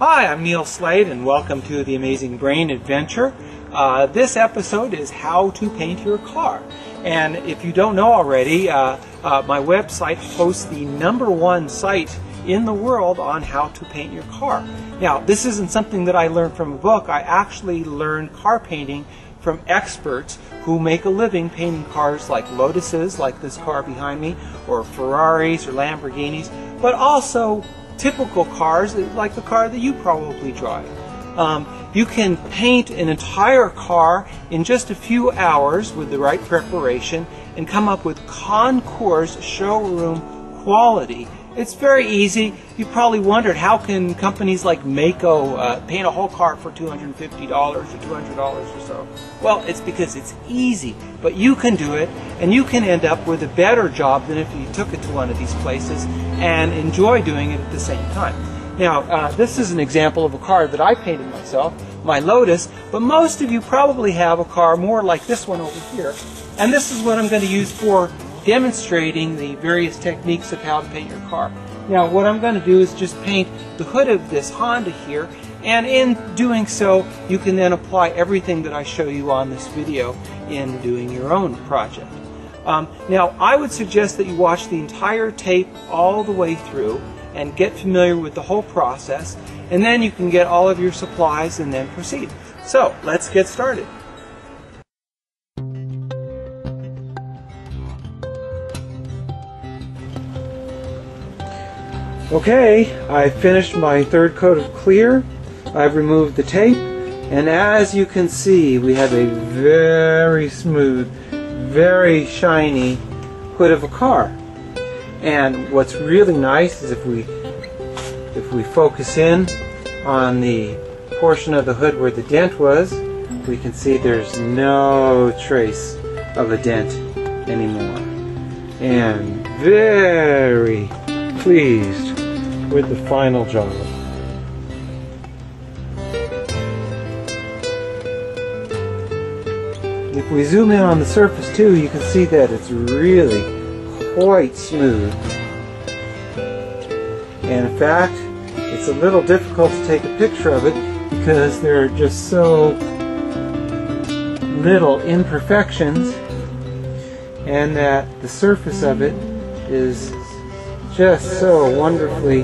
Hi, I'm Neil Slade, and welcome to the Amazing Brain Adventure. Uh, this episode is how to paint your car. And if you don't know already, uh, uh, my website hosts the number one site in the world on how to paint your car. Now, this isn't something that I learned from a book. I actually learned car painting from experts who make a living painting cars like Lotuses, like this car behind me, or Ferraris or Lamborghinis, but also typical cars like the car that you probably drive. Um, you can paint an entire car in just a few hours with the right preparation and come up with concours showroom quality it's very easy. You probably wondered how can companies like Maaco uh, paint a whole car for $250 or $200 or so. Well, it's because it's easy, but you can do it and you can end up with a better job than if you took it to one of these places and enjoy doing it at the same time. Now, uh, this is an example of a car that I painted myself, my Lotus, but most of you probably have a car more like this one over here. And this is what I'm going to use for demonstrating the various techniques of how to paint your car. Now what I'm going to do is just paint the hood of this Honda here and in doing so you can then apply everything that I show you on this video in doing your own project. Um, now I would suggest that you watch the entire tape all the way through and get familiar with the whole process and then you can get all of your supplies and then proceed. So let's get started. Okay, I finished my third coat of clear. I've removed the tape, and as you can see, we have a very smooth, very shiny hood of a car. And what's really nice is if we if we focus in on the portion of the hood where the dent was, we can see there's no trace of a dent anymore. And very pleased with the final job. If we zoom in on the surface too, you can see that it's really quite smooth. And in fact, it's a little difficult to take a picture of it because there are just so little imperfections and that the surface of it is just so wonderfully